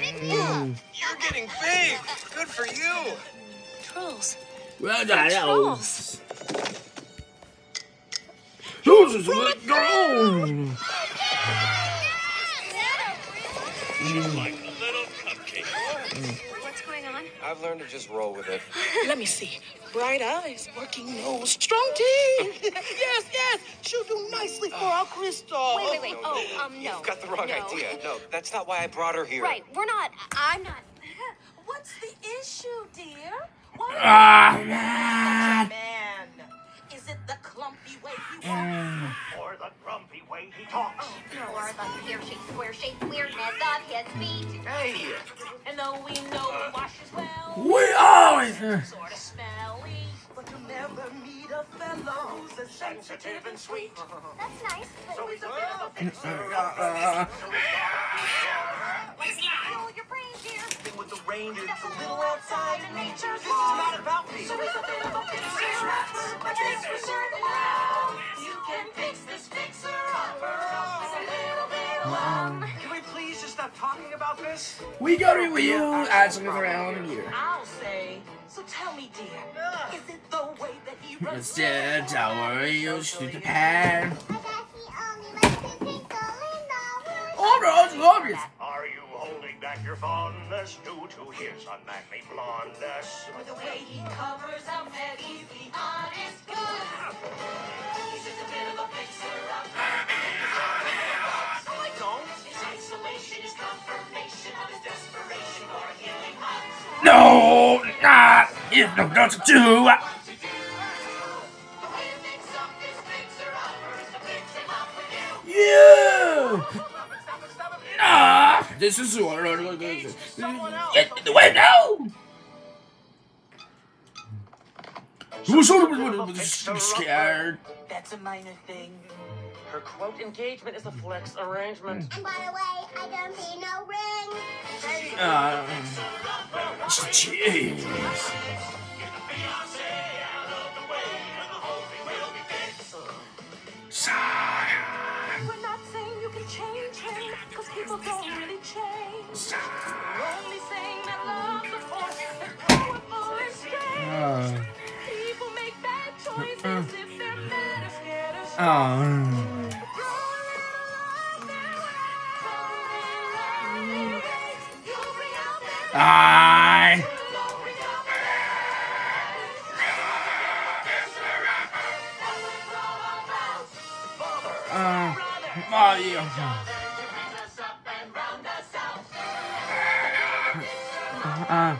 You're getting big. Good for you. Trolls. Well, I know. Trolls. Who's let go? Like a little cupcake. What's going on? I've learned to just roll with it. Let me see. Bright eyes, working nose, strong teeth. yes, yes. She'll do nicely for our Kristoff. Wait, wait, wait. Oh, um, no. You've got the wrong No. idea. No, that's not why I brought her here. Right, we're not. I'm not. What's the issue, dear? Why way he talks. Or the pear shaped, square shaped weirdness of his feet. Hey. And though we know he washes well, We always. uh, sort of smelly, but you'll never meet a fellow who's as sensitive and sweet. That's nice. But So he's a bit of a fixer. uh, let's control your brain, dear. Thing with the reindeer, it's a little outside of nature. This is not about me. So he's a bit of a fixer-upper, little bit of love. Can we please just stop talking about this? We got it with you. Add something around in here. I'll say. So tell me, dear, is it the way that he runs? Instead, tower, you shoot the pan. Oh, no, it's. Are you holding back your fondness due to his unmanly blondness? Or the way he covers up that he's the honest good. He's just a bit of a fixer-upper. Fixer-upper is to fix him up with you. You. Ah, this is what I'm going to do. Get in the way now. Who's scared? That's a minor thing. Her quote engagement is a flex arrangement. And by the way, I don't see no ring. Uh, jeez. We're not saying you can change him, because people don't really change. We're only saying that love's a force that's powerful and strange. Uh, People make bad choices if they're mad or scared or oh. Throw Uh, Mario. Uh.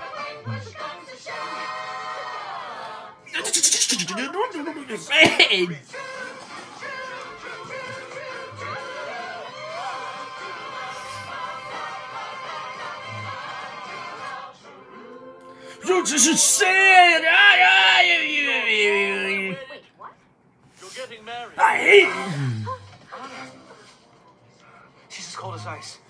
Hey. You just say it. I, I, Wait, what? You're getting married. I hate cold as ice.